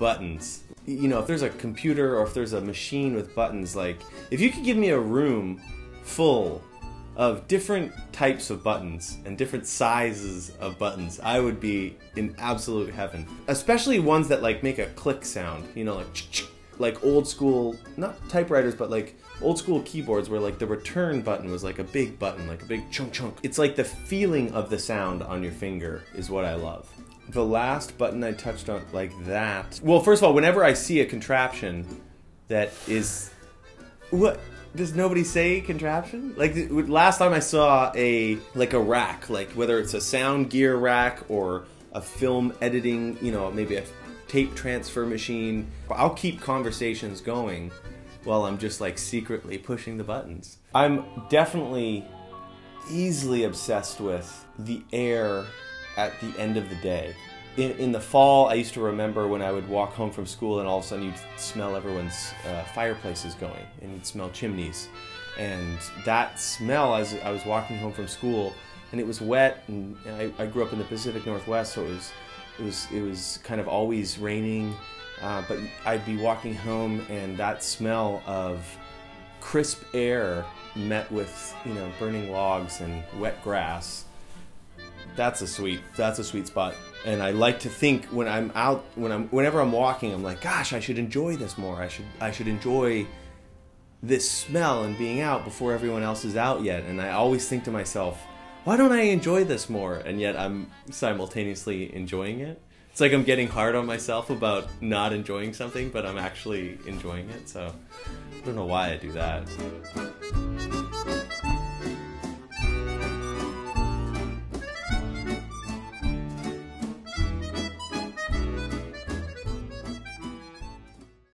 buttons. You know, if there's a computer or if there's a machine with buttons, like if you could give me a room full of different types of buttons and different sizes of buttons, I would be in absolute heaven. Especially ones that like make a click sound, you know, like like old school, not typewriters, but like old school keyboards where like the return button was like a big button, like a big chunk chunk. It's like the feeling of the sound on your finger is what I love. The last button I touched on like that. Well, first of all, whenever I see a contraption that is what does nobody say contraption? Like last time I saw a like a rack, like whether it's a sound gear rack or a film editing, you know, maybe a tape transfer machine. I'll keep conversations going while I'm just like secretly pushing the buttons. I'm definitely easily obsessed with the air at the end of the day. In, in the fall, I used to remember when I would walk home from school and all of a sudden you'd smell everyone's uh, fireplaces going and you'd smell chimneys. And that smell as I was walking home from school, and it was wet, and I, I grew up in the Pacific Northwest, so it was it was it was kind of always raining, uh, but I'd be walking home and that smell of crisp air met with you know burning logs and wet grass. That's a sweet that's a sweet spot. And I like to think when I'm out when I'm whenever I'm walking I'm like gosh I should enjoy this more. I should I should enjoy this smell and being out before everyone else is out yet. And I always think to myself why don't I enjoy this more? And yet I'm simultaneously enjoying it. It's like I'm getting hard on myself about not enjoying something, but I'm actually enjoying it. So I don't know why I do that.